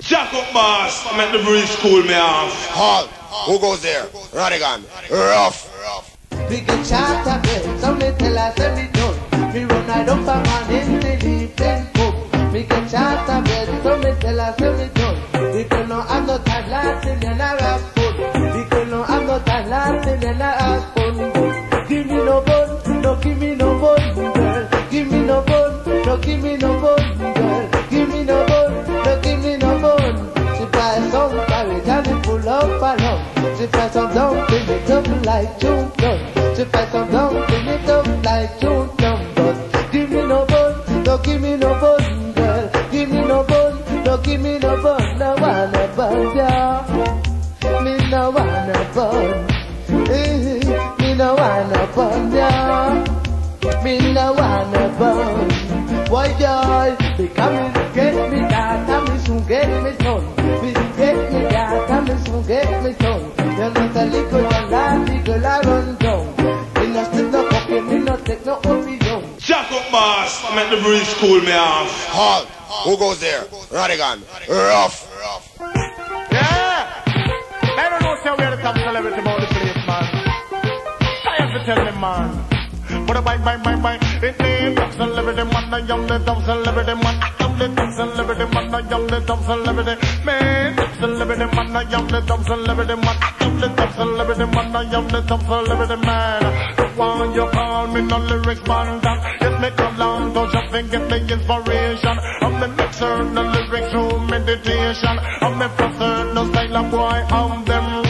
Jack up, boss. I'm at the bridge school, me off. Halt! Who goes there? Rodigan. Rough. We get shot a bit, some me tell us every done. Me run a dump a man into the plane pub. Me get shot a bit, some me tell us every done. We could not have no time lasting in a rap fun. We could not have no time lasting in a rap fun. Give me no bun, no give me no bun, girl. Give me no bun, no give me no bun, girl. Give me no bun, no give me no it up like done. But give me no give me no girl. Give me no give me no wanna. Me no wanna. Eh, Me no wanna. Me no wanna. Why me get me that, me soon get me. Me get me me soon get me. You know the little that little I run down. Me no stick no coffee, me no take no opium. Jack up, boss. I'm at the bridge school, me off. Halt! Who goes there? Rodigan. Rough. Yeah! I don't know say we're the top celebrity about the place, man. Tired to tell me, man. But a bang, bang, bang, bang. It ain't top celebrity, man. Am the top celebrity, man. The top celebrity, man. Am the top celebrity, man. Top celebrity, man. Am the top celebrity, man. The top celebrity, man. Am the top celebrity, man. The one you call me, no lyrics, man. That yes, me come down to just and get the inspiration. I'm the mixer, the lyrics through meditation. I'm the professor, no style boy, I'm them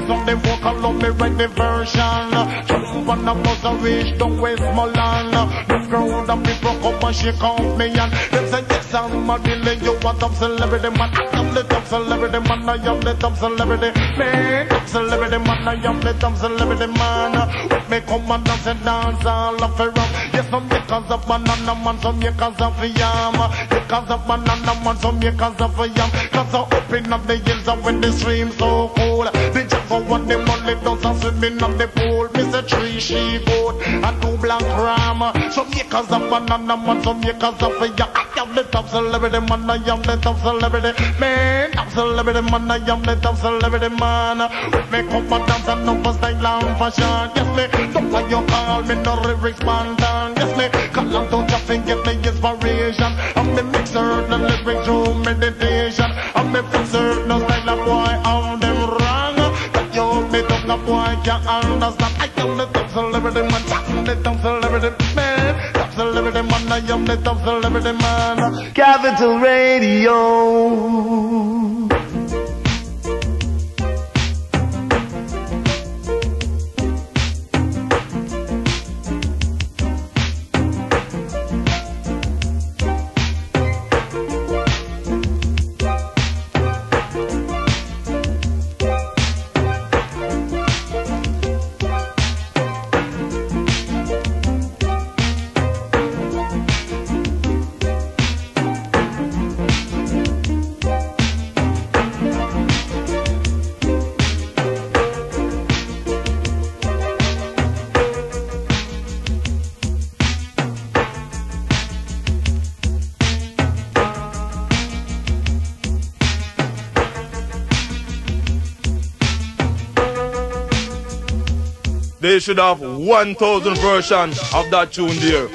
boy. Listen the vocal me write the version. Jump on the bus and reach don't waste my land. The crowd of people come and shake off me and them say yes I'm a really you a top celebrity man. I am the top celebrity man. I am the top celebrity man. Top celebrity man. I am the top celebrity man. With me come and dance and dance all of around. Yes, some makers of banana man, some makers of yam. Makers of banana man, some makers of yam. Cause I open up the hills and when the stream so cool. The for what the money does and swimming on the pool. Mr. Tree, she boat and two black ram. Some makers of banana man, some makers of yam. I am the top celebrity man, I am the top celebrity man. Top celebrity man, I am the top celebrity man. With me come and dance and for style and fashion. Yes, me, don't like you call me no lyrics spontan. Yes, me, call on to just and get the inspiration. I'm the mixer, the lyrics through meditation. I'm the fixer, no style of boy, I'm them wrong. You me don't know boy can't understand. I am the top celebrity man, the top celebrity man. Top celebrity man, I am the top celebrity man. Capital Radio. They should have 1,000 version of that tune there.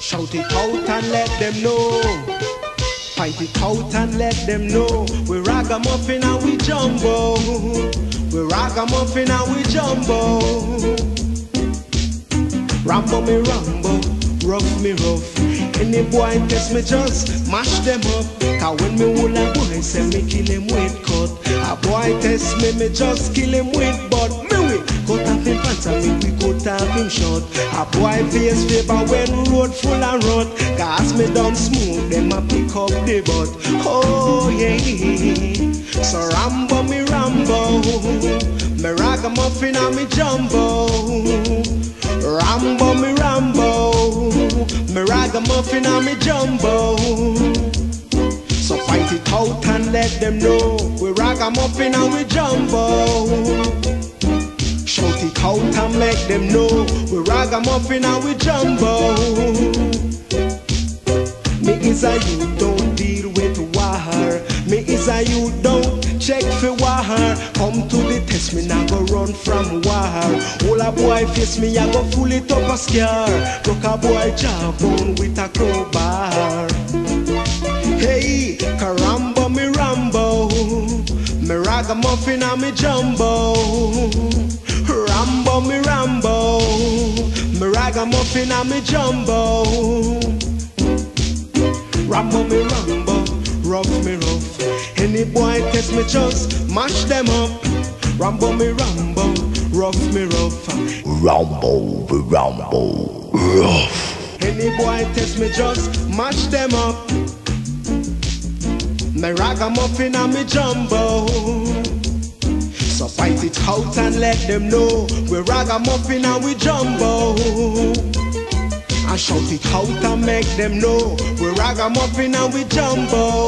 Shout it out and let them know. Fight it out and let them know. We ragamuffin and we jumbo. We ragamuffin and we jumbo. Rambo me rambo, rough me rough. Any boy test me just mash them up. Cause when me hold a boy say me kill him with cut. A boy test me, me just kill him with butt. Pants and me we cut off him short. A boy face favor when road full of rot. Cause me down smooth, them a pick up the butt. Oh yeah. So Rambo me Rambo. Me ragamuffin and me jumbo. Rambo me Rambo. Me ragamuffin and me jumbo. So fight it out and let them know we ragamuffin and we jumbo. It out and make them know we ragamuffin and we jumbo. Me is a you don't deal with war. Me is a you don't check for war. Come to the test, me now go run from war. All a boy face me, I go full it up a scar. Broke a boy jawbone with a crowbar. Hey, caramba me rambo, me ragamuffin and me jumbo. Rambo me rambo, me ragamuffin and me jumbo. Rambo me rambo, rough me rough. Any boy test me just mash them up. Rambo me rambo, rough me rough. Rumble, rumble, rough. Any boy test me just mash them up. Me ragamuffin and me jumbo. So fight it out and let them know we ragamuffin and we jumbo. And shout it out and make them know we ragamuffin and we jumbo.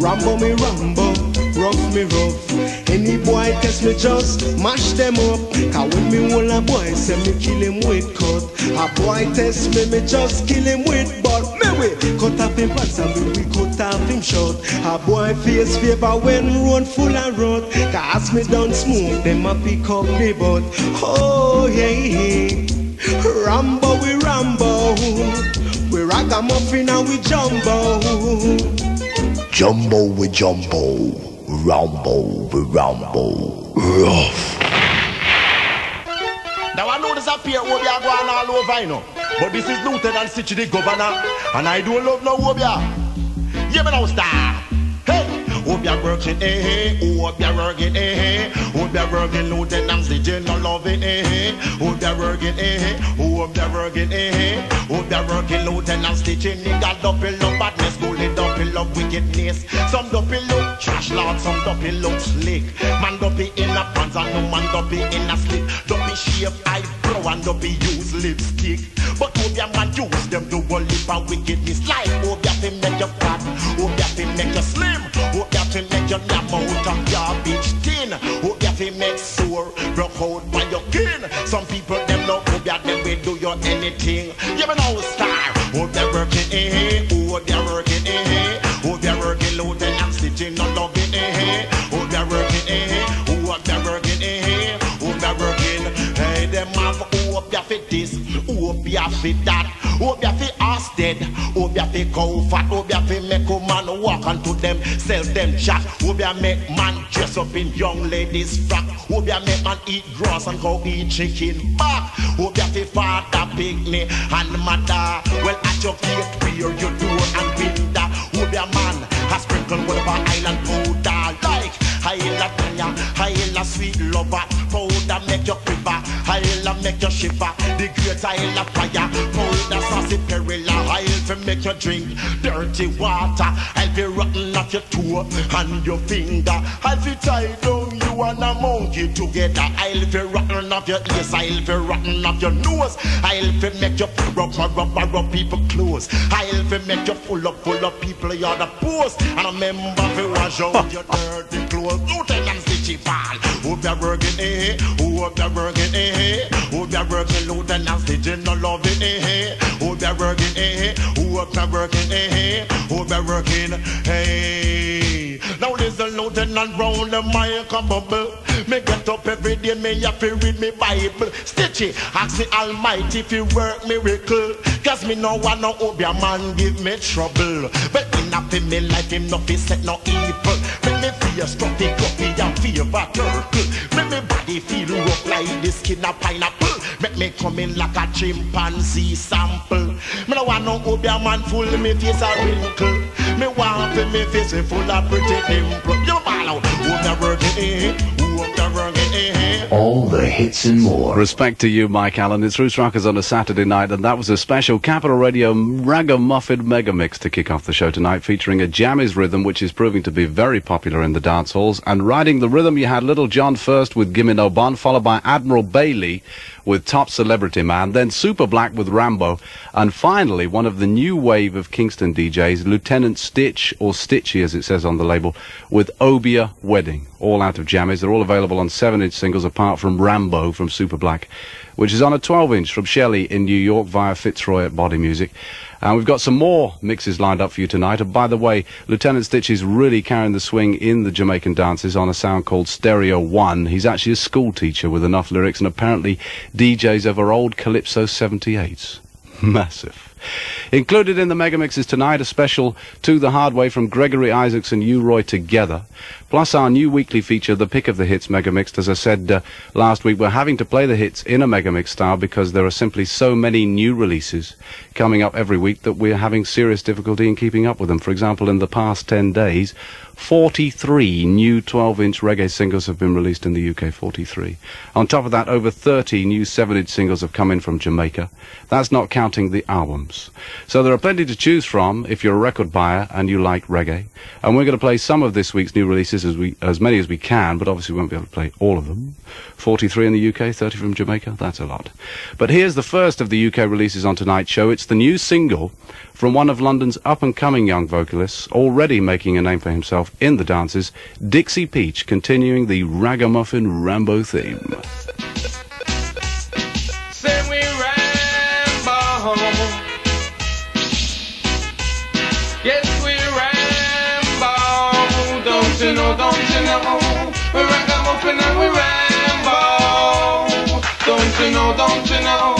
Rambo me rambo, rough me rough. Any boy test me just mash them up. Cause when me hold a boy say me kill him with cut. A boy test me, me just kill him with butt. Me we cut off him pants and me we cut off him short. A boy face favor when road full of rot. Cause me done smoke, them a pick up the butt. Oh yeah, yeah. Rambo we Rambo. We ragamuffin and we jumbo. Jumbo with jumbo, rumble with rumble, rough. Obia going all over, you know. But this is Lieutenant Stitch, the governor. And I don't love no Obia. Yeah, me now, star. Hey, Obia working, eh, hey. Obia working, eh, hey. Obia working, Lieutenant Stitch, no love it, eh, hey. Obia working, eh, hey. Obia working, eh, hey. Obia working, Lieutenant Stitch, nigga double up badness, bully double up wickedness. Some double look trash lord, some double look slick. Man double in a pants and no man double in a slip. Double shave eyebrow and double use lipstick. But Obia man use them go lip and wickedness. Like Obia fi make you fat, Obia fi make you slim, Obia fi make you nap out of garbage tin. Obia fi make sore, broke out by your kin. Some people them no know Obia them will do you anything. You me know star, Obia working eh, Obia working eh, Obia working low then I'm no love it eh, Obia working eh, Obia working eh, Obia working. Hey them have hope Obia fi this, Obia fi that, Obia fi ass dead, Obia fi cow fat, Obia fi make a man walk onto them, sell them chat, Obia make man dress up in young ladies frock, Obia make man eat grass and go eat chicken back, Obia fi father picnic and mother, well at your gate where you door and window, Obia man has sprinkled with a island powder. Like Haila Tanya, Haila sweet lover, powder make you quiver, Haila make you shiver, the great Haila fire, powder saucy perilla, I'll fi make you drink dirty water, I'll be rotten off your toe and your finger, I'll fi tie down you and a monkey together, I'll fi rotten off your ears, I'll fi rotten off your nose, I'll fi make you rub, rub, rub, rub people clothes, I'll fi make you full up, full of people, you're the post, and remember fi wash out your dirty clothes. Fall. Hope you're working, eh? Hope you're working, eh? Hope you're working, Lieutenant Stitchy, no love it, eh? Hope you're working, eh? Hope you're working, eh? Hope you're working, hey. Now listen, Lieutenant round the mic a bubble. Me get up every day, me have to read me Bible. Stitchy, ask the Almighty if you work miracle. Cause me no want no Obia man give me trouble. But in a me life, him no fi set no evil. Make me feel stuffy, guppy, and fever turtle. Make me body feel rough like the skin of pineapple. Make me come in like a chimpanzee sample. Me no want no Obia man full me face a wrinkle. Me want fi me face full of pretty dimple. You ball out, Obia working, All the hits and more. Respect to you, Mike Allen. It's Roots Rockers on a Saturday night, and that was a special Capital Radio Ragamuffin mega mix to kick off the show tonight, featuring a Jammy's rhythm, which is proving to be very popular in the dance halls. And riding the rhythm, you had Little John first with Gimme No Bun, followed by Admiral Bailey with Top Celebrity Man, then Super Black with Rambo, and finally, one of the new wave of Kingston DJs, Lieutenant Stitch, or Stitchy as it says on the label, with Obia Wedding. All out of Jammy's. They're all available on 7-inch singles, apart from Rambo from Super Black, which is on a 12-inch from Shelley in New York via Fitzroy at Body Music. And we've got some more mixes lined up for you tonight. And by the way, Lieutenant Stitch is really carrying the swing in the Jamaican dances on a sound called Stereo One. He's actually a school teacher with enough lyrics and apparently DJs over old Calypso 78s. Massive. Included in the mega mixes tonight, a special To the Hard Way from Gregory Isaacs and U-Roy together, plus our new weekly feature, The Pick of the Hits mega mix. As I said uh, last week, we're having to play the hits in a mega mix style because there are simply so many new releases coming up every week that we're having serious difficulty in keeping up with them. For example, in the past 10 days, 43 new 12-inch reggae singles have been released in the UK, 43. On top of that, over 30 new 7-inch singles have come in from Jamaica. That's not counting the albums. So there are plenty to choose from if you're a record buyer and you like reggae. And we're going to play some of this week's new releases as we as many as we can, but obviously we won't be able to play all of them. 43 in the UK, 30 from Jamaica, that's a lot. But here's the first of the UK releases on tonight's show. It's the new single from one of London's up-and-coming young vocalists, already making a name for himself in the dances, Dixie Peach, continuing the Ragamuffin Rambo theme. ragamuffin and we ramble. Don't you know, don't you know?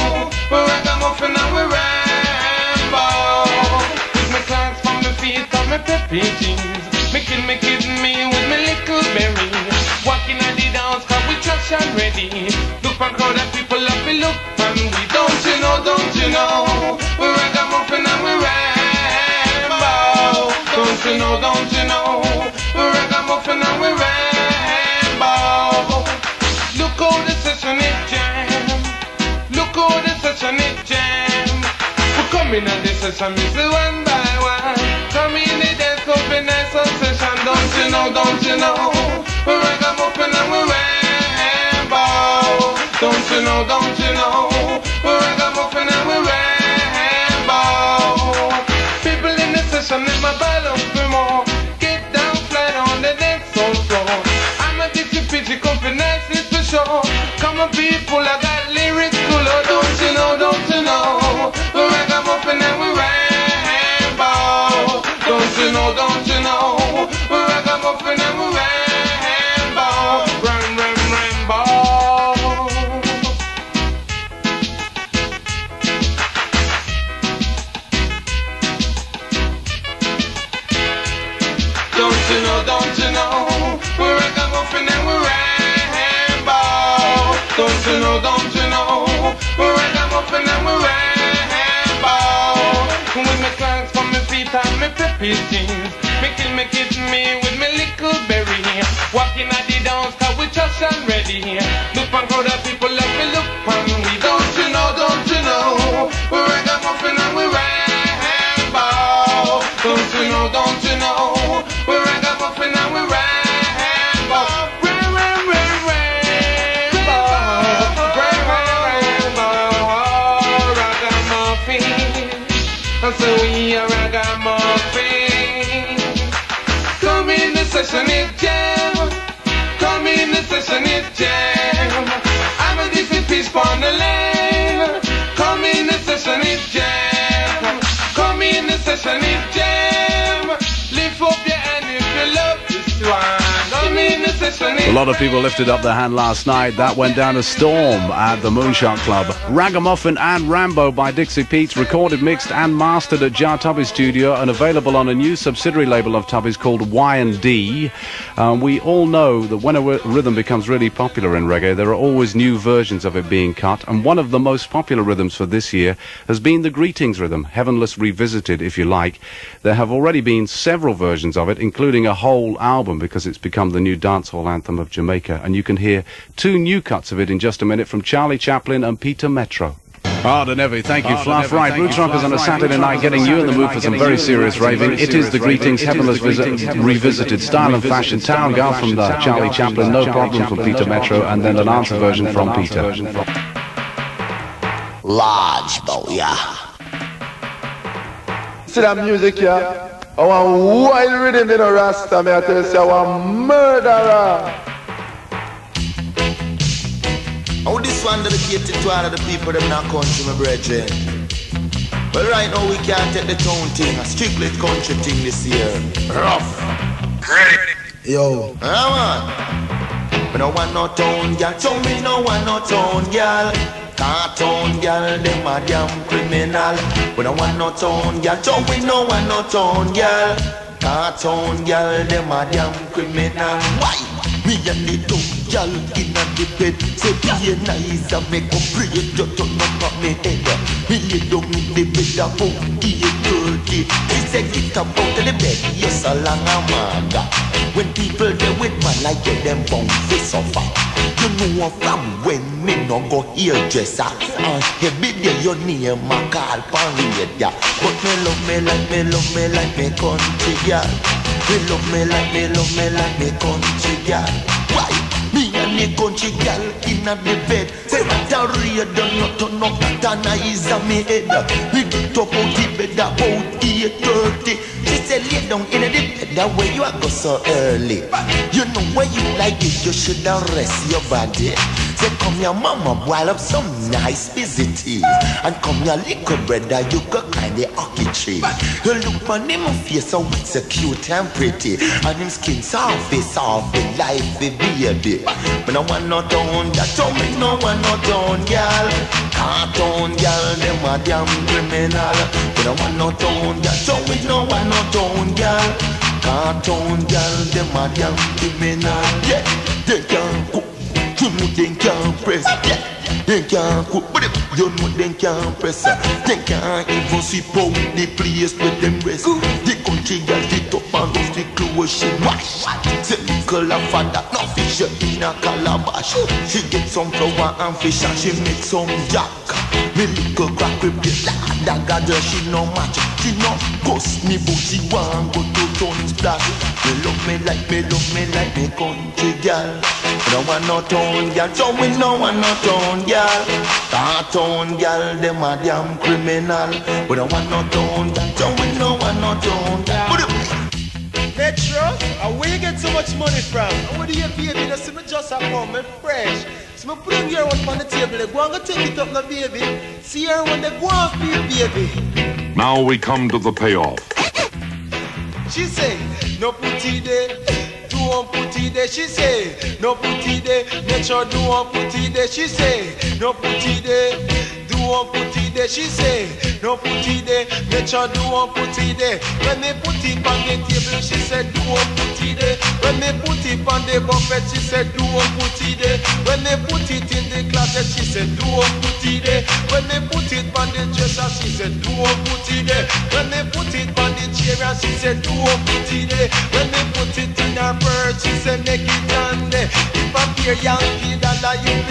We're ragamuffin and we ramble. With my clocks from my feet on my peppy jeans. Me kill me kidding me with my little berry. Walking at the dance cause we trash and ready. Look and crowd of people up we look and we don't you know, don't you know? We're ragamuffin and we ramble. Don't you know, don't you know? Is jam. We come in at the session, say one by one. Come in the dance, up in nice session. Don't you know, don't you know? We're ragamuffin and we ramble. Don't you know, don't you know? We're ragamuffin and we ramble. People in the session, in my ball for more. Get down flat on the dance floor. I'm a ditchy pitchy company, nice is for sure. Come on, people, I And we ramble. Ram, ram, ramble. Don't you know, don't you know? We ragamuffin and we ramble. Don't you know, don't you know? We ragamuffin and we ramble. With me feet and peppy jeans. Me kill me kid me A lot of people lifted up their hand last night. That went down a storm at the Moonshot Club. Ragamuffin and Rambo by Dixie Peach, recorded, mixed, and mastered at Jah Tubby Studio, and available on a new subsidiary label of Tubby's called Y and D. Um, we all know that when a rhythm becomes really popular in reggae, there are always new versions of it being cut. And one of the most popular rhythms for this year has been the Greetings rhythm, Heavenless Revisited, if you like. There have already been several versions of it, including a whole album, because it's become the new dancehall anthem of Jamaica. And you can hear two new cuts of it in just a minute from Charlie Chaplin and Peter Metro. Hard and heavy, thank you, Fluff. Right, Roots Rockers on a Saturday night getting you in the mood for some very serious raving. It is the Greetings Heavenless Visi- Revisited style and fashion. Town Girl from the Charlie Chaplin, No Problem from Peter Metro, and then an answer version from Peter. Large bow, yeah. See that music here? I want wild rhythm in a rasta, me I tell you, want murderer. Oh, this one dedicated to all of the people them not country, my brethren. Well, right now we can't take the town thing. A strictly country thing this year. Rough. Yo. Ah, man. We no want no town girl. So me no want no town girl. Cartoon girl, them a damn criminal. We no want no town girl. So we no want no town girl. Cartoon girl, them a damn criminal. Why? Me and the two girl in a the bed Say be nice and make a pray Just turn up on me head Me lay down in the bed about eight thirty He say get up out of the bed Yes, a long a maga. When people they with man I get them bound to suffer You know from when me no go hairdresser uh, Every day your name a call pan radio But me love me like me love me like me country girl me love me like me love me like me country girl. Why? Me country girl in the bed. Say that a radio not turn up that a is a me head. We get up out the bed about eight thirty. She say lay down in the bed that way you a go so early. You know where you like it, you should rest your body. Say come your mama boil up some nice busy tea And come your little brother you go kinda hockey tree You look on him face so it's a cute and pretty. And him skin soft soft life baby. But no one not down that don't me no one not down girl. Cartoon girl them a damn criminal. But no one not down that don't me no one not down girl. Cartoon girl them a damn criminal. Yeah they can't you know they can't press. They can't cook, but you know they can't press. They can't even sweep out the place where them rest. The country girl get up and off the clothes she wash. Say Uncle her father, no fish in a calabash. She get some flour and fish and she make some jack. Me little crack with the that got her, she no match. She no cost me, she want go to town splash. Me love me like me, love me like me country girl. No one no town girl, so we no one no town girl. Ah, Cartoon girl, them a damn criminal. We don't want no town girl, so we no one no town girl. Metro, where you get so much money from? Where do you baby? Me just a come, me fresh. So me put up on the table, they go and go take it up now, baby. See her when they go and feed baby. Now we come to the payoff. She say, no putty there, do one putty there. She say, no putty make sure do one putty there. She say, no putty there, do one putty there. She say, no putty there, make sure do one putty there. When they put it on the table, she said, do one putty there. When they put it on the buffet, she said, do one putty there. When they put it in the closet, she said, do one putty there. When they put it on the dresser, she said, do one putty there. When they put it on the chair, she said, do one putty there. When they put it in her purse, she said, make it on there. If I hear Yankee dollar, you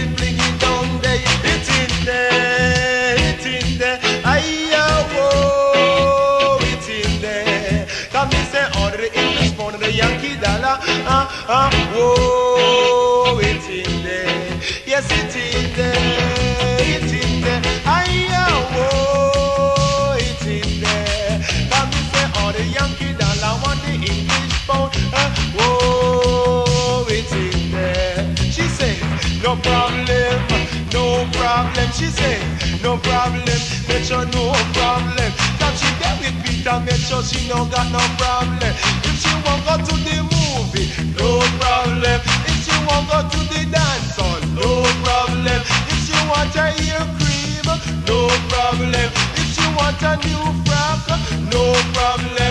She say, no problem, make sure no problem. Cause she get with Peter, make sure she no got no problem. If she want go to the movie, no problem. If she want go to the dance hall, no problem. If she want a ear cream, no problem. If she want a new frock, no problem.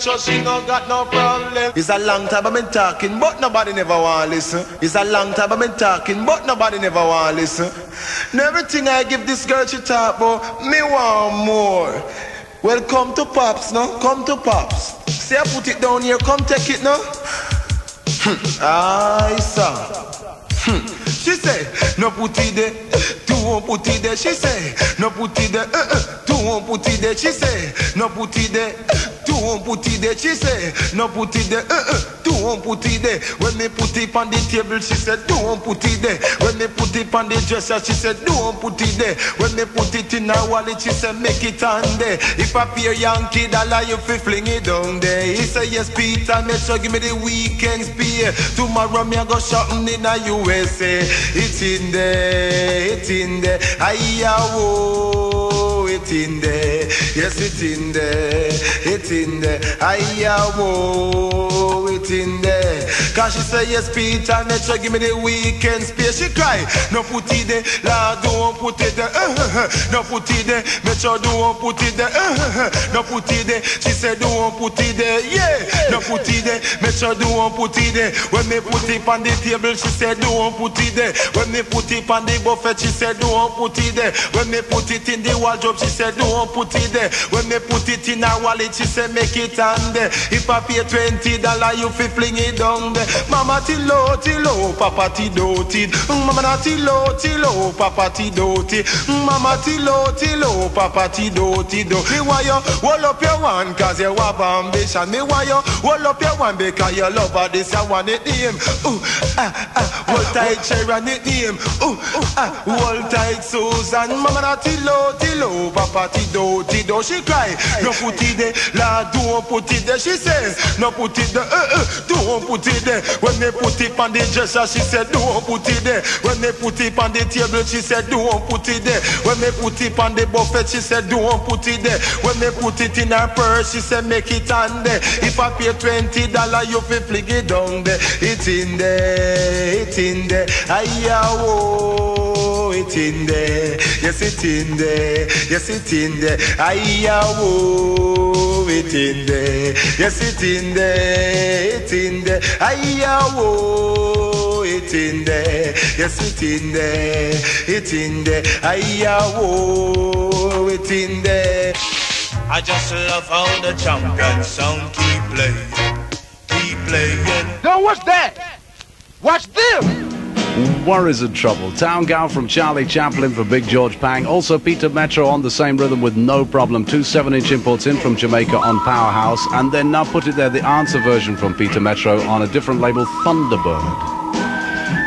Sure she no got no problem. It's a long time I've been talking, but nobody never want listen. It's a long time I've been talking, but nobody never want listen. And everything I give this girl she talk about, me want more. Well, come to Pops, no? Come to Pops. See, I put it down here, come take it, no? I saw. She say, no put it there, two won't put it there. She say, no put it there, uh, uh, two won't put it there. She say, no put it there, two don't put it there. She say, no put it there. Uh, uh, don't put it there. When me put it on the table, she said, don't put it there. When me put it on the dresser, she said, don't put it there. When me put it in her wallet, she said, make it on there. If I pay Yankee dollar, you fi fling it down there. He say, yes, Peter, make sure give me the weekends pay. Tomorrow me I go shopping in the USA. It's in there, it's in there. Aye, whoa, it's in there. Yes, it's in there, it's in there. Aye, whoa, it's in there. Cause she say, yes, Peter, make sure give me the weekend space. She cry, no put it there, Lord, don't put it there. Uh, uh, uh. No put it there, make sure don't put it there. Uh, uh, uh. No put it there, she said, don't put it there. Yeah, no put it there, make sure don't put it there. When me put it on the table, she said, don't put it there. When me put it on the buffet, she said, don't put it there. When me put it in the wardrobe, she said, don't put it there. When me put it in her wallet, she said, make it on. If I pay twenty dollar, you fi fling it down there. Mama tilo tilo, papa tido tid. Mama na tilo tilo, papa ti. Mama tilo tilo, papa tido tido. Me why you hold up your one, cause you have ambition. Me why you hold up your one, because you love her. This I want it name. Ooh ah ah, hold tight Sharon it name. Ooh ah, hold tight Susan. Mama na tilo tilo, papa tido tido. She cry, no put it there, Lord don't put it there. She says, no put it there, uh, uh, don't put it there. When they put it on the dresser, she said, don't put it there. When they put it on the table, she said, don't put it there. When they put it on the buffet, she said, don't put it there. When they put it in her purse, she said, make it on there. If I pay twenty dollar, you fi fling it down there. It's in there, it's in there. Aye, oh, it's in there. Yes, it's in there. Yes, it's in there. Aye, oh, it's in there. Yes, it's in there. It's in there. Aye, oh, it's in there. Yes, it's in there. It's in there. Aye, oh, it's in there. I just love how the champion sound keep playing, keep playing. Yo, what's that? Watch this. Worries and Trouble. Town Gal from Charlie Chaplin for Big George Phang. Also Peter Metro on the same rhythm with no problem. Two 7-inch imports in from Jamaica on Powerhouse. And then now put it there, the answer version from Peter Metro on a different label, Thunderbird.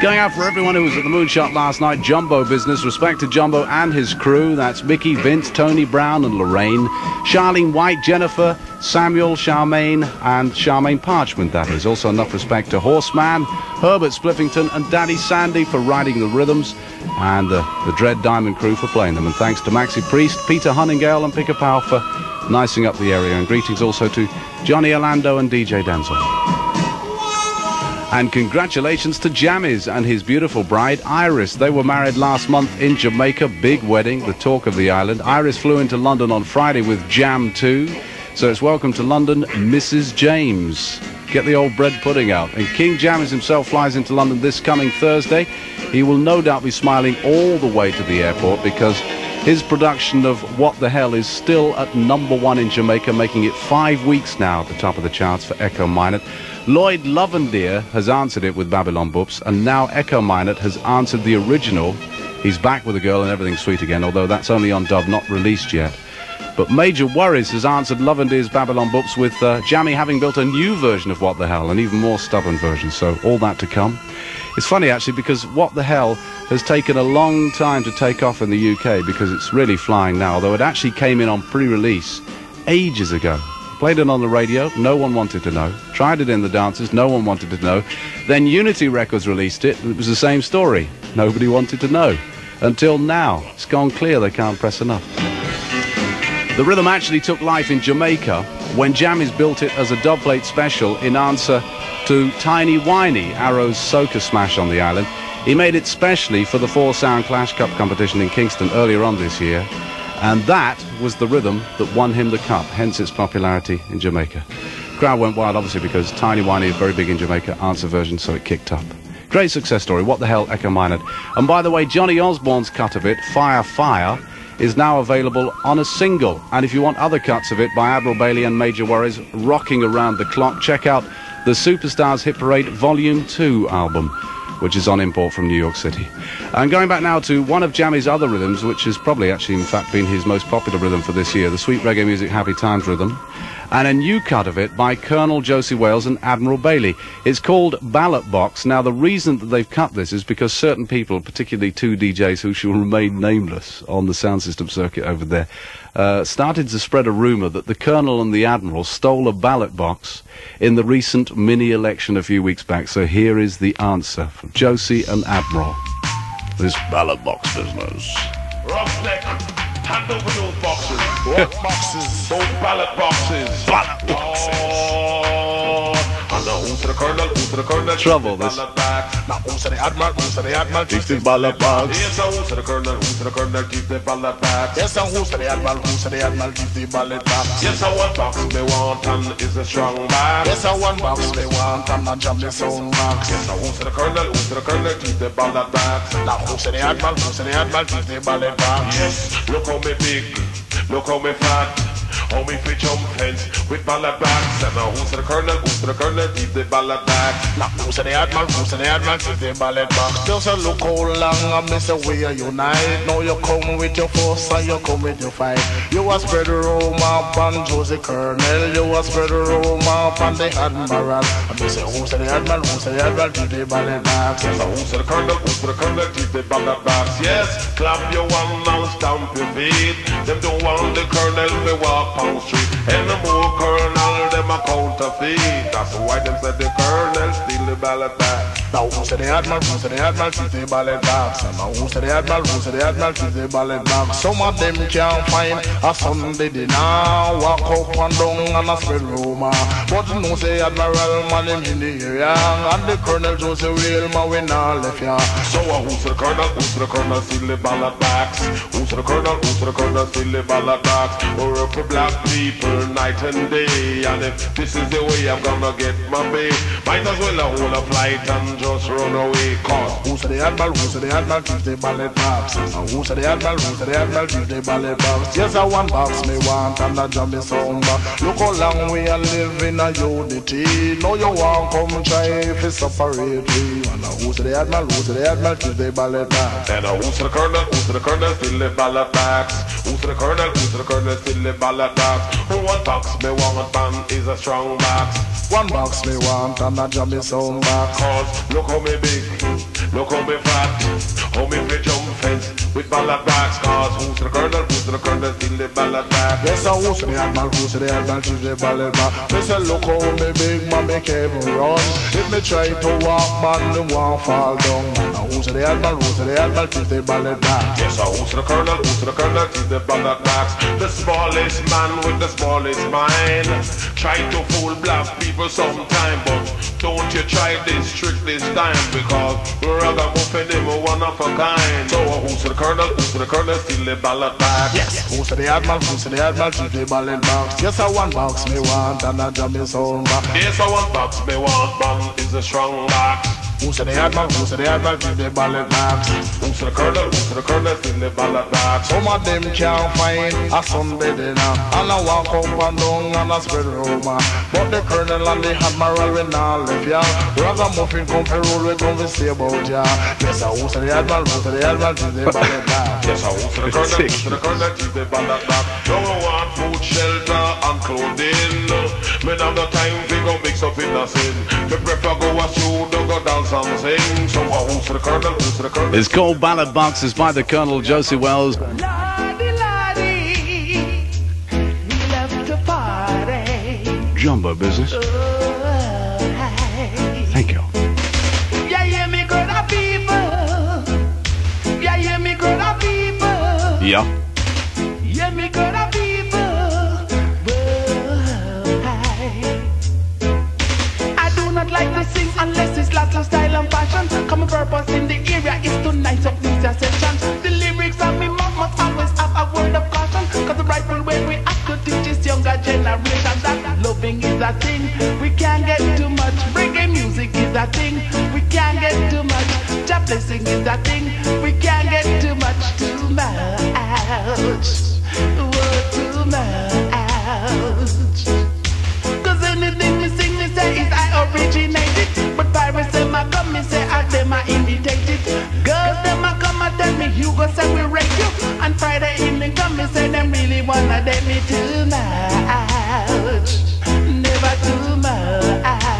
Going out for everyone who was at the Moonshot last night, Jumbo Business. Respect to Jumbo and his crew. That's Mickey, Vince, Tony Brown and Lorraine. Charlene White, Jennifer, Samuel, Charmaine and Charmaine Parchment, that is. Also enough respect to Horseman, Herbert Spliffington and Daddy Sandy for writing the rhythms and uh, the Dread Diamond crew for playing them. And thanks to Maxi Priest, Peter Hunningale and Picker Powell for nicing up the area. And greetings also to Johnny Orlando and DJ Denzel. And congratulations to Jammy's and his beautiful bride, Iris. They were married last month in Jamaica. Big wedding, the talk of the island. Iris flew into London on Friday with Jam 2. So it's welcome to London, Mrs. James. Get the old bread pudding out. And King Jammy's himself flies into London this coming Thursday. He will no doubt be smiling all the way to the airport because his production of What the Hell is still at number one in Jamaica, making it five weeks now at the top of the charts for Echo Minott. Lloyd Lovindeer has answered it with Babylon Boops, and now Echo Minott has answered the original. He's back with a girl and everything's sweet again, although that's only on dub, not released yet. But Major Worries has answered Lovindeer's Babylon Boops with uh, Jammy having built a new version of What the Hell, an even more stubborn version, so all that to come. It's funny actually because What the Hell has taken a long time to take off in the UK because it's really flying now, although it actually came in on pre-release ages ago. Played it on the radio, no one wanted to know. Tried it in the dances, no one wanted to know. Then Unity Records released it, it was the same story. Nobody wanted to know. Until now, it's gone clear they can't press enough. The rhythm actually took life in Jamaica when Jammy's built it as a dubplate special in answer to Tiny Whiny, Arrow's soca smash on the island. He made it specially for the Four Sound Clash Cup competition in Kingston earlier on this year. And that was the rhythm that won him the cup, hence its popularity in Jamaica. Crowd went wild, obviously, because Tiny Whiny is very big in Jamaica, answer version, so it kicked up. Great success story. What the hell, Echo Minott. And by the way, Johnny Osbourne's cut of it, Fire Fire, is now available on a single. And if you want other cuts of it by Admiral Bailey and Major Worries, rocking around the clock, check out the Superstars Hit Parade Volume 2 album which is on import from New York City. And going back now to one of Jammy's other rhythms, which has probably actually, in fact, been his most popular rhythm for this year, the sweet reggae music Happy Times rhythm and a new cut of it by Colonel Josie Wales and Admiral Bailey. It's called Ballot Box. Now, the reason that they've cut this is because certain people, particularly two DJs who shall remain nameless on the sound system circuit over there, uh, started to spread a rumour that the Colonel and the Admiral stole a ballot box in the recent mini election a few weeks back. So here is the answer from Josie and Admiral. This ballot box business. Hand over those boxes. What boxes? Those ballot boxes. Ballot oh, boxes. Oh, and the colonel? Who's the colonel? Trouble, this. Now who's the admiral? Who's the admiral? This is ballot box. Yes, now who's the colonel? Who's the colonel? Keep the ballot bags. Yes, and who's the admiral? Who's the admiral? Give the ballot box. Yes, I one box me want and is a strong bag. Yes, and one box me want and not jam the sound box. Yes, now who's the colonel? Who's the colonel? Keep the ballot bags. Now who's the admiral? Who's the admiral? Give the ballot box. Yes, look how me big, look how me fat. How me fit jump fence with ballot bags. And now who's the colonel? Who's the colonel? Keep the ballot bags. Now who's the admiral? Who's the admiral? Give the ballot box. Just a look how long I miss the way you unite. Now you come with your force and you come with your fight. You a spread the rumor upon Josie Colonel. You a spread the rumor upon the admiral. I miss say who's the admiral? Who's the admiral? Give the ballot box. Now who's the colonel? Who's the colonel? Keep the ballot bags. Yes, clap your one and stamp your feet. Them don't want the colonel to walk on street. And the more colonel, them a counterfeit. That's why them said the colonel steal the ballot bags. Now who's the admiral? Who's the admiral? Give the ballot. And now who's the admiral? Who's the admiral? Give the ballot box. Some of them can't find a Sunday dinner. Walk up and down and a spread rumor. But know say admiral man him in the area. And the colonel Joseph Wilma we not left ya. So uh, who's the colonel? Who's the colonel? Steal the ballot bags. Who's the colonel? Who's the colonel? Steal the ballot bags. We work for black people night and day. And if this is the way I'm gonna get my pay, might as well I hold a flight and just run away. Cause Who's the admiral? Who's the admiral? Give the ballot box. And who's the admiral? Who's the admiral? Give the ballot box. Yes, I one box me want and a jam me sound. Look how long we are living a unity. Now you want come try if it's separate we. And who's the admiral? Who's the admiral? Give the ballot box. And who's the colonel? Who's the colonel? Still the ballot bags. Who's the colonel? Who's the colonel? Still the ballot bags. Who one box me want band is a strong box. One box me want and a jam me sound box. Cause look how me big, look how me fat, how me jump fence with ballot bags. Cause who's the colonel? Who's the colonel? Still the ballot bags. Yes, I who's the admiral? Who's the admiral? Give the ballot box. Me say look how me big man make heaven run. If me try to walk man, me want fall down. Now who's the admiral? Who's the admiral? Give the ballot box. Yes, I who's the colonel? Who's the colonel? Still the ballot bags. The smallest man with the smallest mind. Try to fool black people sometime, but don't you try this trick this time because we're ragamuffin them one of a kind. So who's the colonel? Who's the colonel? Still the ballot bags. Yes. Who's the admiral? Who's the admiral? Give the ballot box. Yes, I one box me want and I jam me sound box. Yes, I want box me want man is a strong box. Who's the admiral? Who's the admiral? Give the ballot box. Who's the colonel? Who's the colonel? Still the ballot bags. Some of them can't find a Sunday dinner And I walk up and down and I spread rumor But the colonel and the admiral we not left ya Ragamuffin come for rule we come to say about ya Yes, I who's the admiral, who's the admiral, give the ballot back Yes, I who's the colonel? Who's the colonel? Keep the ballot back. Don't want food, shelter, and clothing. Me have no time to go mix up in the. Me prefer go a studio, go dance and sing. So uh, who's the colonel? Who's the colonel? It's called Ballot Box. It's by the Colonel Josie Wales. Lordy, lordy, we love to party. Jumbo business. Oh, hey. Thank you. Yeah, of style and fashion. Common purpose in the area is to nice up this session. The lyrics of me mouth must always have a word of caution. Cause the rightful way we have to teach this younger generation that loving is a thing. We can't get too much. Reggae music is a thing. We can't get too much. Job blessing is a thing. We can't get too much. Too much. Go say we wreck you. And Friday evening come, me say them really wanna date me too much. Never too much.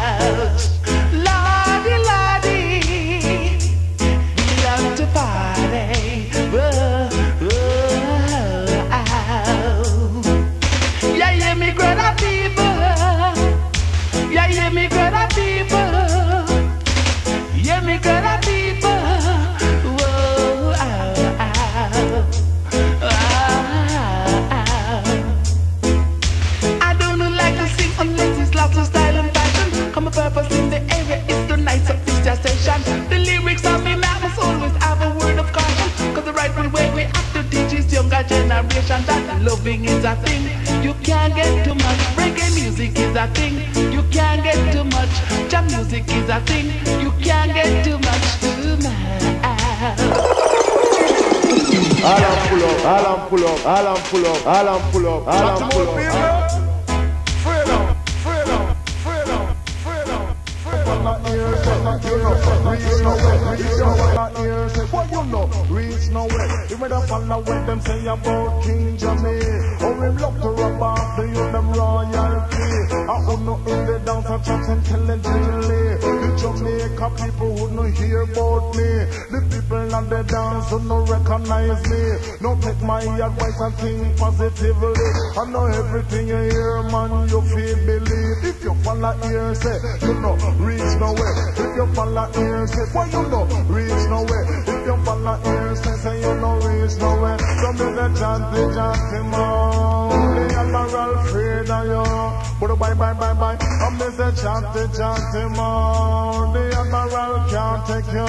Alan pull up, Alan pull up, Alan pull up. Freedom, freedom, freedom, freedom, What you know, reach nowhere. You better follow what them say about King Jammy. On the dance would not recognize me. No take my advice and think positively. I know everything you hear, man, you feel believe. If you follow here, say, you know, reach nowhere. If you follow here, say, well, you know, reach nowhere. If you follow here, say, say, you know, reach nowhere. So me the chant, the chant, him on. The admiral, afraid of you. But bye, bye, bye, bye. I'm the chant, the chant. The take you.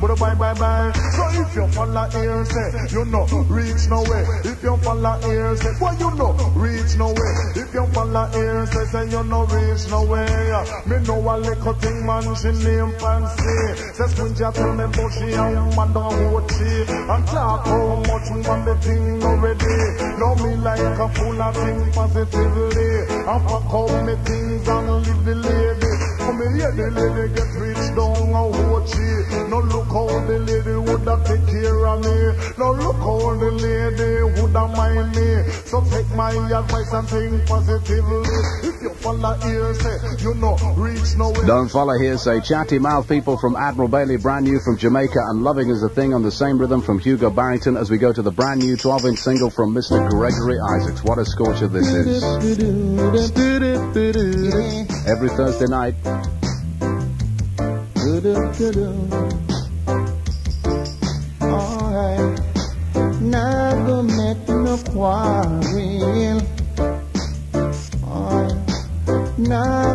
But bye, bye, bye. So if you follow here, say, you know, reach nowhere. If you follow here, say, well, you know, reach nowhere. If you follow here, say, say, you know, reach nowhere. Me know a little thing, man, she name fancy. Say, Squinja tell me about she and man don't what she. And talk how much want the thing already. Know me like a fool, I think positively. And fuck out me things and leave the lady. Come here, the lady get rich down and what she. No look how the lady woulda take care of me. No look how the lady woulda mind me. So take my advice and think positively. If you follow here, say, you know, reach nowhere. Don't follow here, say chatty mouth people from Admiral Bailey, brand new from Jamaica, and loving is a thing on the same rhythm from Hugo Barrington as we go to the brand new 12 inch single from Mr. Gregory Isaacs. What a scorcher this is. Every Thursday night. Alright, now go make no quarrel. Alright,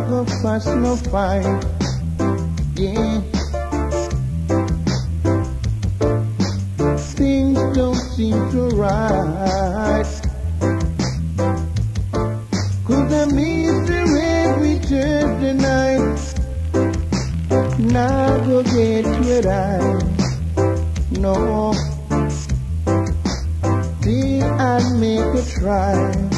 go fuss no fight. Yeah. Things don't seem to right. Get what I know. Still I'd make a try.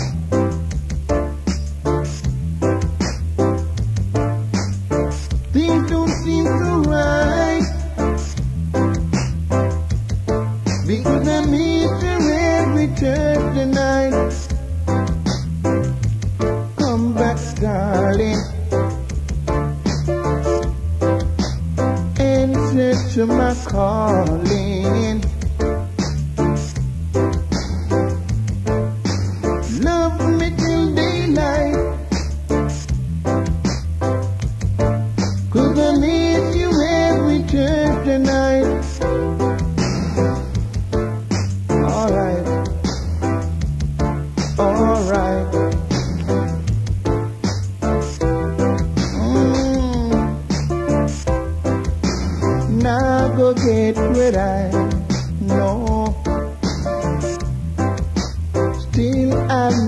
To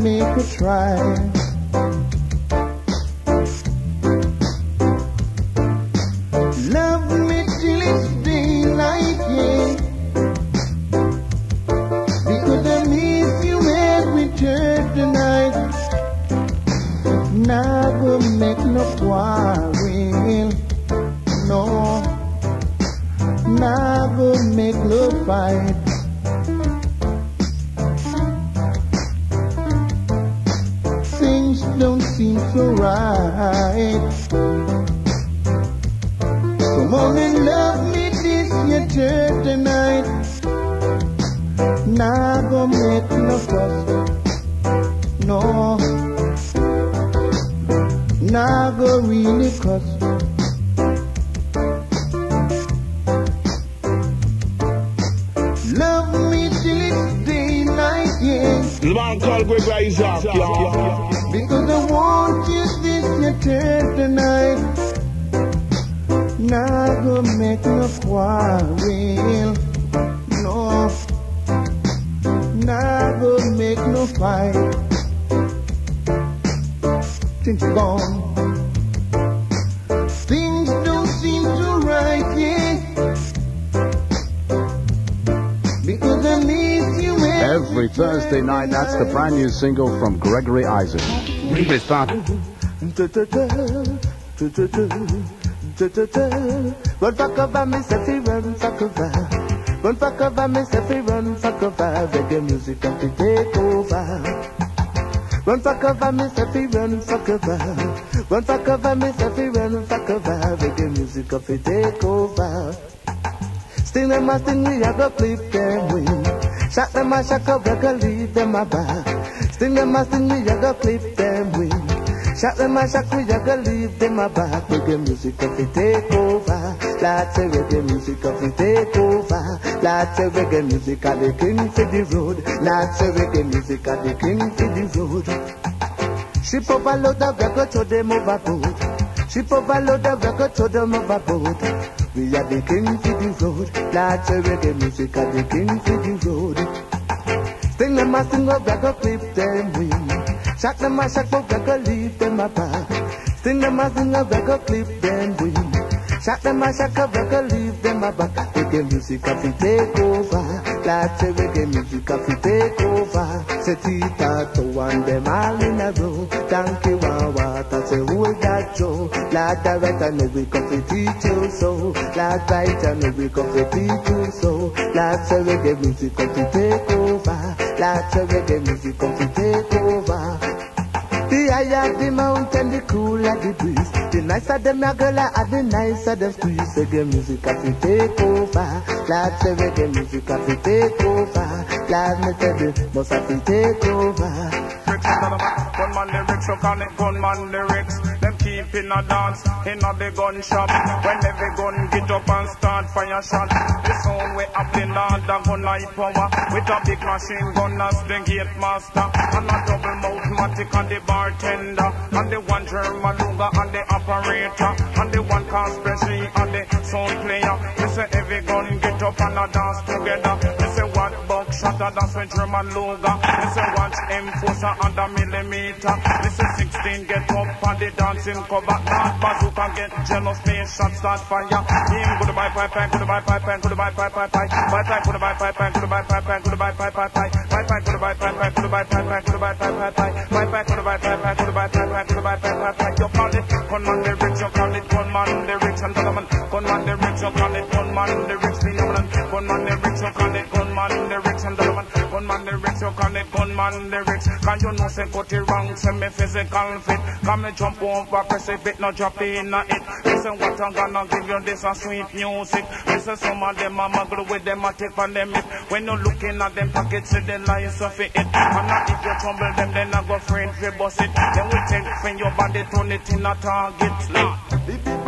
make a try. The brand new single from Gregory Isaac. Please start. Run for cover, me fi run for cover. Run for cover, me fi run for cover. Reggae music have to take over. Run for cover, me fi run for cover. Run for cover, me fi run for cover. Reggae music have to take over. Sting them a sting, we a go clip them wing. Shot them a up, we go leave them a back. Sting them a sting, we a go clip them wing. Shot them a shock, we a go leave them a back. Reggae music have to take over. Lots of reggae music have to take over. Lots of reggae music are the king for the road. Lots of reggae music are the king for the road. Ship overload of record to them overboard. Ship overload of record to them overboard. We are the king for the road. Lots of reggae music are the king for the road. Sting them a sting up, we go clip them wing. Shot them a shot up, we go leave them a back. Sting them a sting up, we go clip them wing. Shot them a up, we go leave them a back. Reggae music have to take over. Lots of reggae music have to take over. Say Tita to one them all in a row. Donkey Wawa, say who is that Joe? Lord director, know we come to teach you so. Lord writer, know we come to teach you so. Lots of reggae music come to take over. Lots of reggae music come to take over. The higher the mountain, the cooler the breeze. The nicer them a girl are the nicer them squeeze. Reggae music have to take over. Lots of reggae music have to take over. Lord me tell you, must have to take over. Gunman lyrics, you call it gunman lyrics. Keep in a dance, in a the gun shop. When every gun get up and start fire shot. The sound we up in Lord, the gun like power. With a big machine gun as the gate master. And a double mouth matic and the bartender. And the one German Luger and the operator. And the one conspiracy and the sound player. Say every gun get up and a dance together. Say what buckshot and that's when German. They say watch enforcer and a millimeter. This is 16 get up and the dancing cover. Not bazooka jealous, face shot start fire. Him pipe pipe, pipe pipe, pipe pipe pipe, pipe pipe pipe pipe, pipe pipe, pipe pipe pipe, pipe pipe pipe pipe, pipe pipe, pipe pipe pipe, pipe pipe pipe pipe. You call it gunman lyrics, you call it gunman lyrics, and gentlemen, gunman lyrics, you call it gunman lyrics, phenomenon. Gunman lyrics, you call it gunman lyrics, and gentlemen, gunman lyrics, you call it gunman lyrics. Can you know say cut it wrong, say me physical fit. Come me jump over, press it bit, no drop in a it. Listen what I'm gonna give you, this a sweet music. Listen some of them a muggle with them a take on them it. When you looking at them pockets, see the lies of it. And not if you trouble them, then I go friend we bust it. Then we take from your body, turn it in a target. Lord.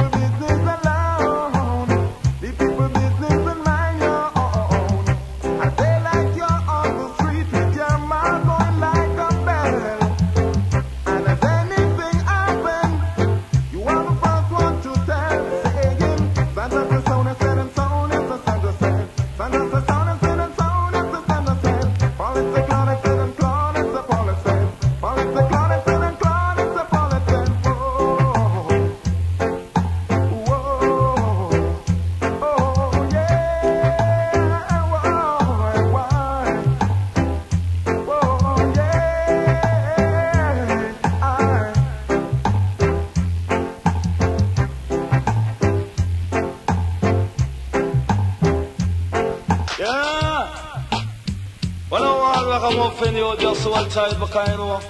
You just one time, but kind of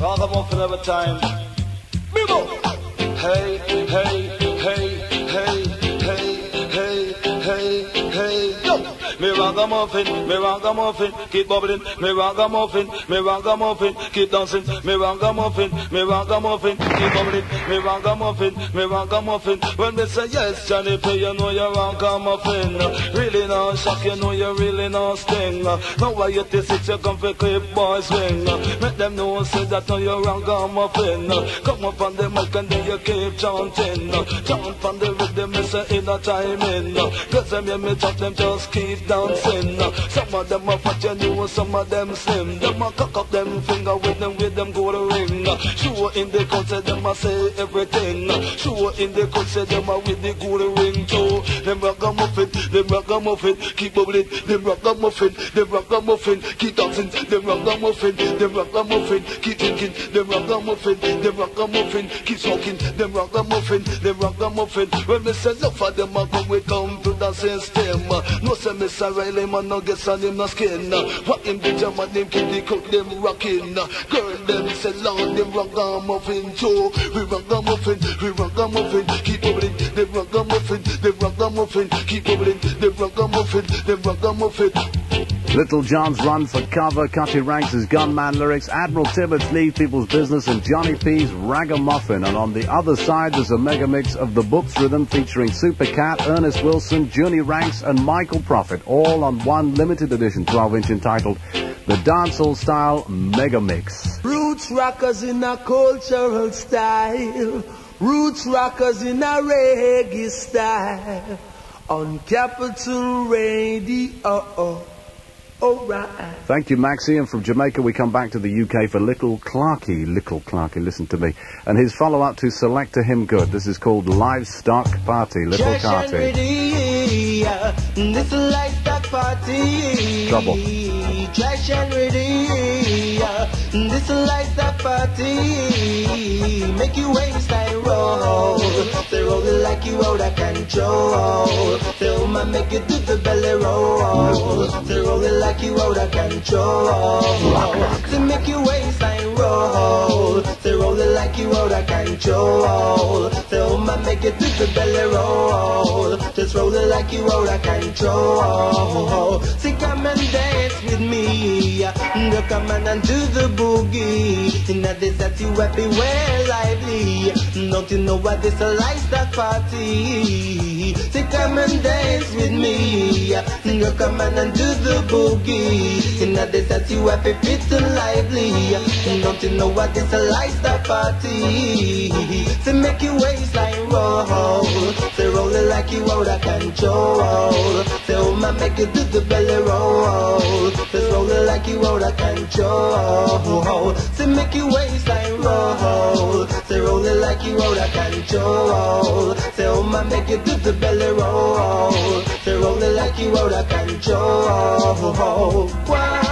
ragamuffin every time. Bibo. Hey, hey, hey, hey, ragamuffin, me ragamuffin, keep bubbling, me ragamuffin, me ragamuffin, keep dancing, me ragamuffin, me ragamuffin, keep bubbling, me ragamuffin, me ragamuffin. When they say yes, Johnny P, you know you're ragamuffin. Really no shock, you know you really no sting. Now why you this it, you come for clip boy swing. Make them know say that now you're ragamuffin. Come up on the mic and then you keep chanting. Chant on the rhythm, in a time in. Cause them hear me talk, them just keep dancing. Some of them are fat, you know, some of them slim. Them a cock up them finger with them, with them go to ring. Sure in the court, say them a say everything. Sure in the court, say them a with the good ring too. Them ragamuffin, them ragamuffin, keep bubbling. Them ragamuffin, them ragamuffin, keep dancing. Them ragamuffin, them ragamuffin, keep drinking. Them ragamuffin, them ragamuffin, keep smoking. Them ragamuffin, them ragamuffin. When me say look for them, I go we come to the system. No say me say Riley man no get on him no skin. Uh. What him the jam and him keep the cook them rocking. Uh. Girl them say Lord them ragamuffin too. We ragamuffin, we ragamuffin, keep bubbling. Them ragamuffin, them ragamuffin, keep bubbling. Them ragamuffin, them ragamuffin. Little John's Run for Cover, Cutty Ranks' Gunman lyrics, Admiral Tibet's Leave People's Business, and Johnny P's Ragamuffin. And on the other side, there's a mega mix of the Boops Rhythm featuring Super Cat, Ernest Wilson, Junie Ranks, and Michael Prophet, all on one limited edition 12 inch entitled The Dancehall Style Mega Mix. Roots rockers in a cultural style. Roots rockers in a reggae style. On Capital Radio. Alright. Thank you, Maxie. And from Jamaica, we come back to the UK for Little Clarky. Little Clarky, listen to me. And his follow up to Selector Him Good. This is called Livestock Party. Little Clarky. Uh, this a livestock party. Trouble. Trash and ready, uh, this a party. Make you waistline roll, they roll it like you out of control. My, make it do the belly roll, they roll it like you out of control. They make you roll, they roll it like you out of control. My, make it do the belly roll, just roll it like you out of control. See, come and dance with me, no come on and do the boogie. A this that you happy, well lively. Don't you know what this a lifestyle party? Say, come and dance with me, no come on and do the boogie. A this that you happy, fit and lively. Don't you know what this a lifestyle party? Say, make your waistline roll, like you out of control. Say, oh my, make it do the belly roll. Say, roll it like you out of control. Say, make your waistline roll. Say, roll it like you out of control. Say, oh my, make it do the belly roll. Say, roll it like you out of control. One.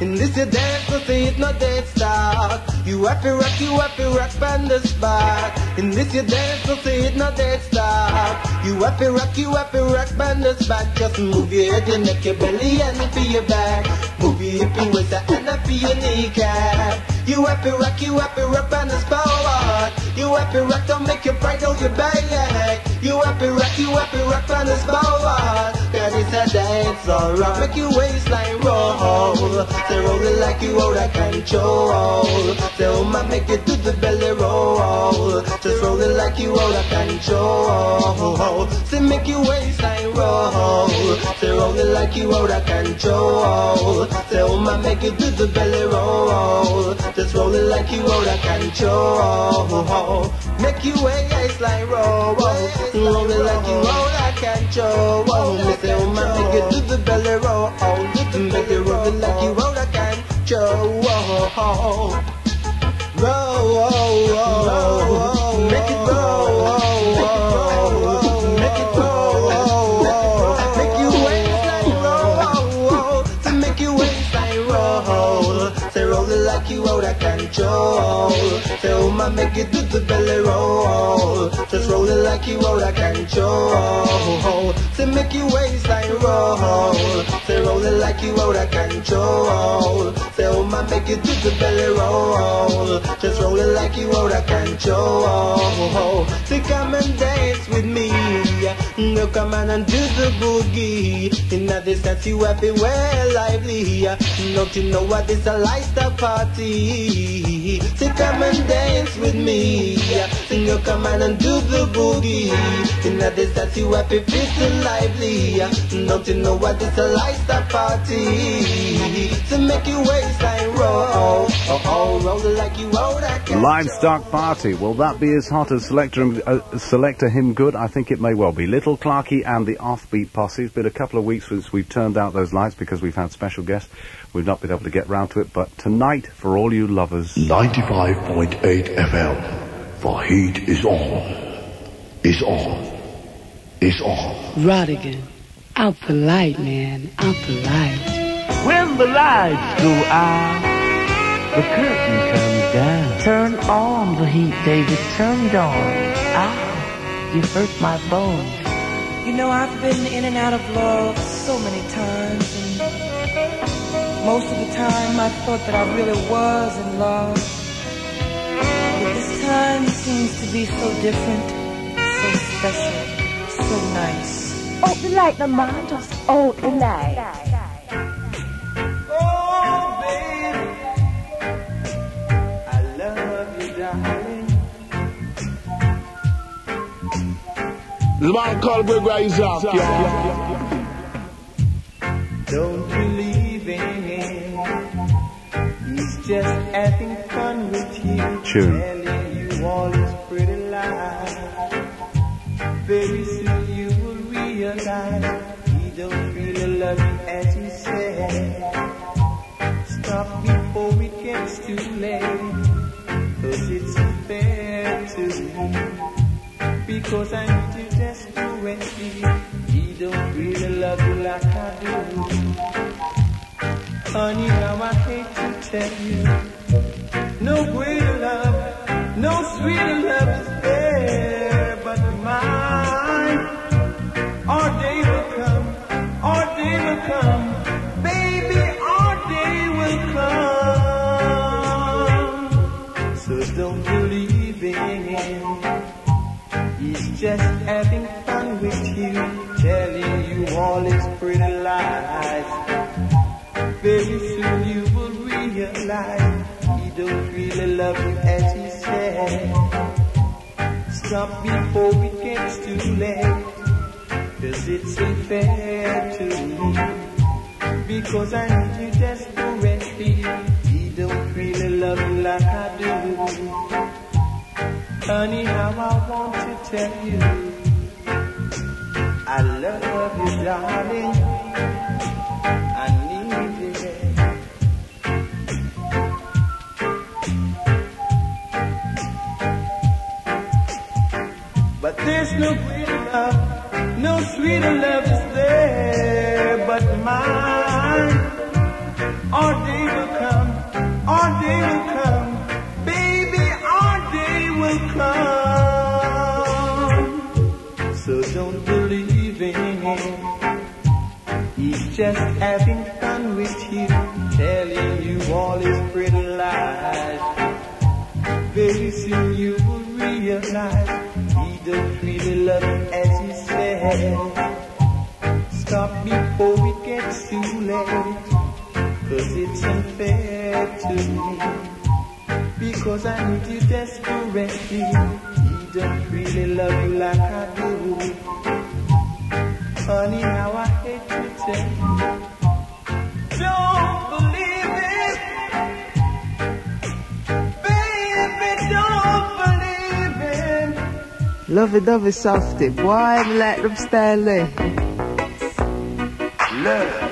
In this your dance, so say it not dead start. You to rock, you have to rock on the spot. In this your dance, so say it not dead start. You have to rock, you have to rock the spot. Just move your head, your neck, your belly, and for your back. Move your hip, your waist, and up your kneecap. You have to rock, you have to rock the spot. You have to rock, don't make your on your back. You have to rock, you have to rock on the it's a dance, alright. Make your waistline roll. Say roll it like you out of control. Say oh my, make it do the belly roll. Just roll it like you out of control. Say make your waistline roll. Say roll it like you out of control. Say oh my, make it do the belly roll. Just roll it like you out of control. Make your waistline roll. Roll it like you out of control. Oh my, it do the belly roll. Oh, make it roll it like you out of control. Roll, make it roll, make it roll, make you waistline roll, to make you waistline roll. Say roll it like you out of control. Say oh my, make it do the belly roll. Roll like you out of control. Say make you waistline roll. Say roll it like you out of control. Say oh my, make it do the belly roll. Just roll it like you out of control. Say come and dance with me. No come on and do the boogie. In this that you happy, well lively. Don't you know what this a lifestyle party? So come and dance with me. No come on and do the boogie. In this that you happy, and lively. Don't you know what this a lifestyle party? To make your waistline roll. Oh, oh, roll like you roll that. Livestock Party. Will that be as hot as Selector, uh, Selector Him Good? I think it may well be. Little Clarky and the Offbeat Posse. It's been a couple of weeks since we've turned out those lights because we've had special guests. We've not been able to get round to it, but tonight, for all you lovers, 95.8 FM. For heat is on. Is on. Is on. Rodigan, out polite, man. Out polite. When the lights go out, the curtain comes down. Turn on the heat, David. Turn it on. Ah, you hurt my bones. You know, I've been in and out of love so many times, and most of the time I thought that I really was in love. But this time seems to be so different, so special, so nice. Oh, the light, the mind just oh, the light. Oh, baby, I love you, darling. This man called Gregory Isaac, y'all. Don't believe in just having fun with you. Tune. Telling you all his pretty lies. Very soon you will realize he don't really love you as he said. Stop before it gets too late. Cause it's unfair to me. Because I need you desperately. He don't really love you like I do. Honey, now I hate to you. No greater love, no sweeter love is there but mine. Our day will come, our day will come. Baby, our day will come. So don't believe in him. He's just having fun with you, telling you all his pretty lies. Very soon you he don't really love you as he said. Stop before it gets too late, cause it's unfair to me. Because I need you desperately, he don't really love you like I do. Honey, how I want to tell you, I love you, darling. No greater love, no sweeter love is there but mine. Our day will come, to me. Because I need you desperately, he don't really love you like I do. Honey, how I hate to tell you. Don't believe it. Baby, don't believe me Love it. Lovey dovey softy, boy, me like them style there. Love.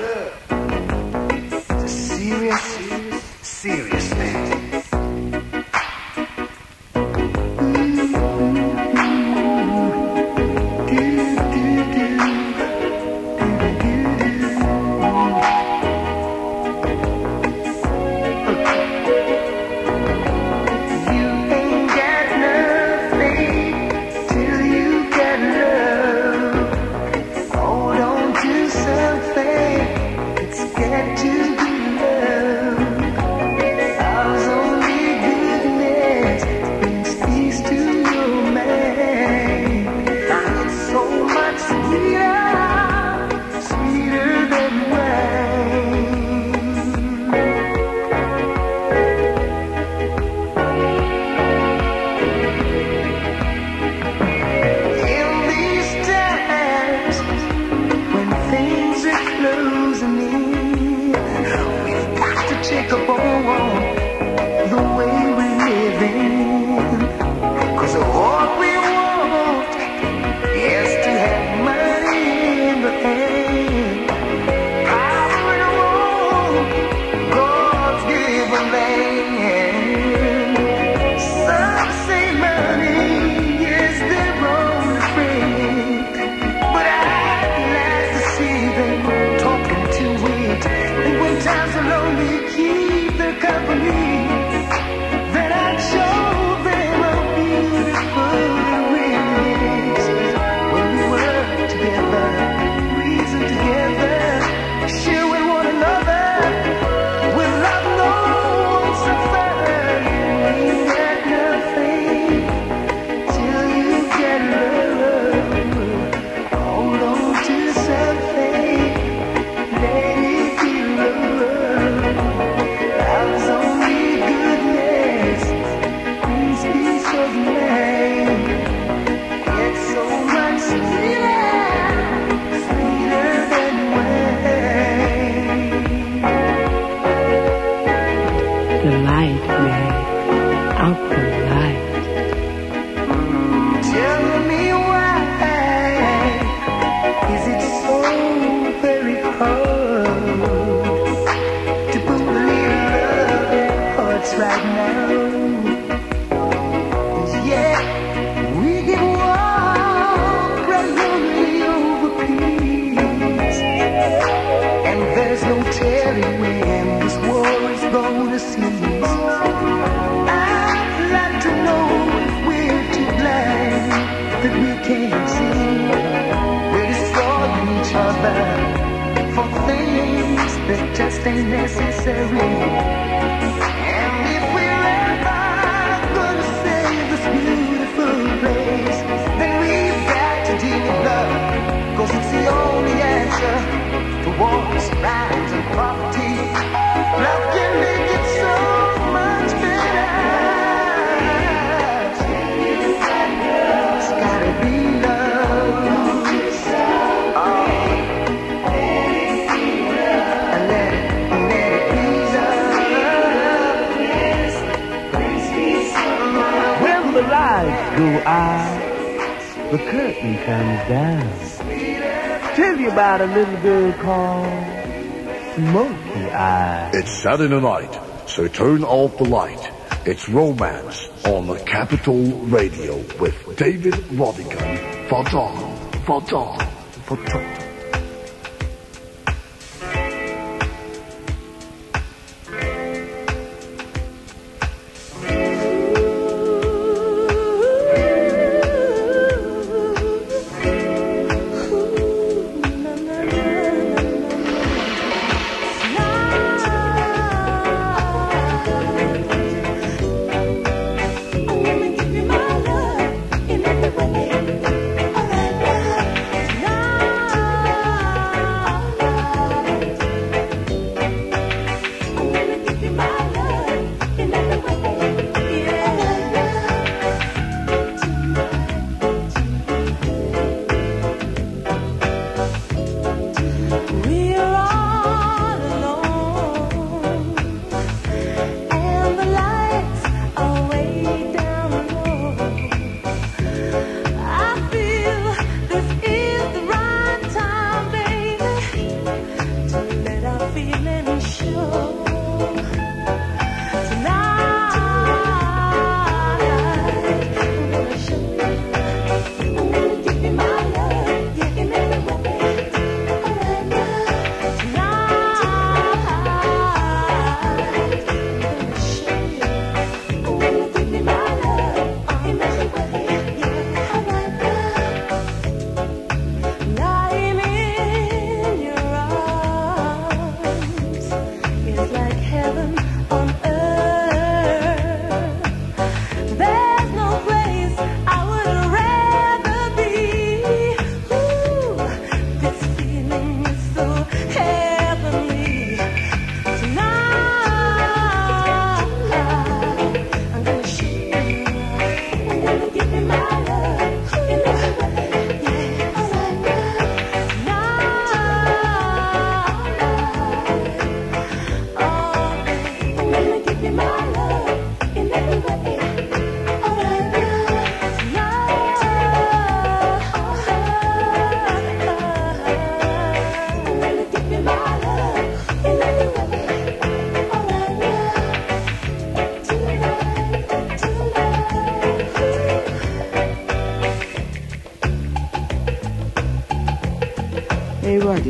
Tell you about a little girl called Smoky Eye. It's Saturday night, so turn off the light. It's Romance on the Capital Radio with David Rodigan. Fata, fata, fata.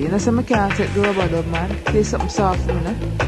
Hey, Roddy, you know, some can't take the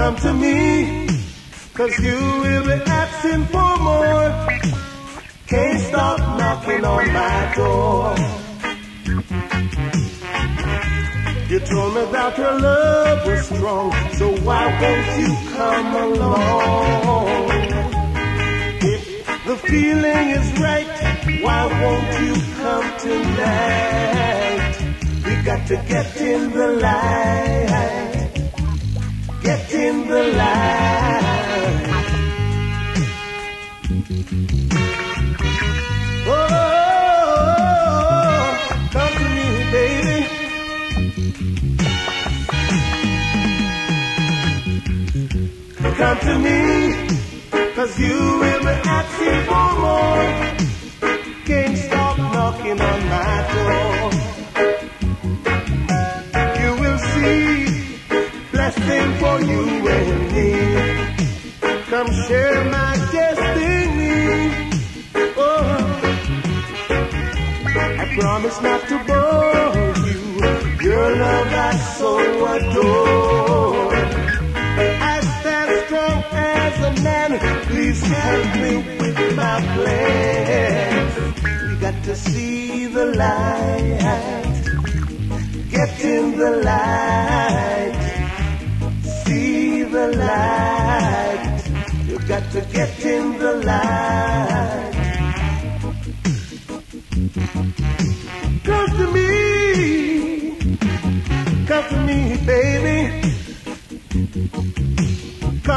Come to me, cause you will be asking for more. Can't stop knocking on my door. You told me that your love was strong, so why won't you come along? If the feeling is right, why won't you come tonight? We got to get in the light. Get in the light. Oh, come to me, baby. Come to me, cause you will be asking for more. Can't stop knocking on my door. Promise not to bore you. Your love I so adore. I stand strong as a man. Please help me with my plans. We got to see the light. Get in the light. See the light. You got to get in the light.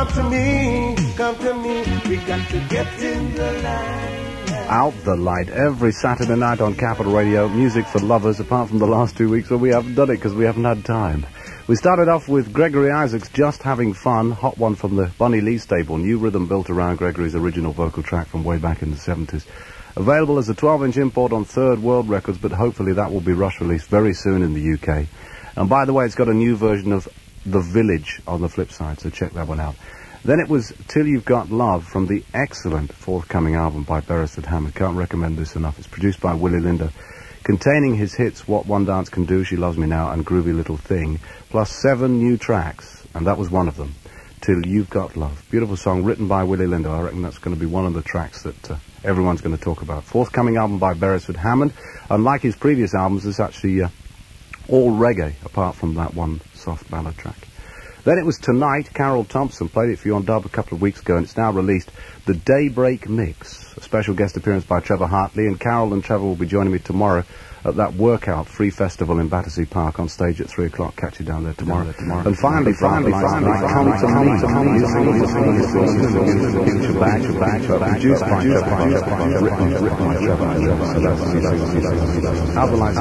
Come to me, come to me. We got to get in the light. Out the light every Saturday night on Capital Radio. Music for lovers, apart from the last two weeks where we haven't done it because we haven't had time. We started off with Gregory Isaacs, Just Having Fun, hot one from the Bunny Lee stable. New rhythm built around Gregory's original vocal track from way back in the 70s. Available as a 12-inch import on Third World Records, but hopefully that will be rush released very soon in the UK. And by the way, it's got a new version of the Village on the flip side, so check that one out. Then it was Till You've Got Love from the excellent forthcoming album by Beresford Hammond. Can't recommend this enough. It's produced by Willie Lindo. Containing his hits What One Dance Can Do, She Loves Me Now, and Groovy Little Thing, plus seven new tracks, and that was one of them. Till You've Got Love. Beautiful song written by Willie Lindo. I reckon that's going to be one of the tracks that uh, everyone's going to talk about. Forthcoming album by Beresford Hammond. Unlike his previous albums, it's actually uh, all reggae, apart from that one soft ballad track. Then it was Tonight, Carroll Thompson played it for you on dub a couple of weeks ago, and it's now released, The Daybreak Mix. A special guest appearance by Trevor Hartley, and Carol and Trevor will be joining me tomorrow at that workout free festival in Battersea Park on stage at three o'clock. Catch you down there tomorrow. Down there tomorrow. And finally, finally, finally, come to me, come to me, future batch, batch, produced by Albaline,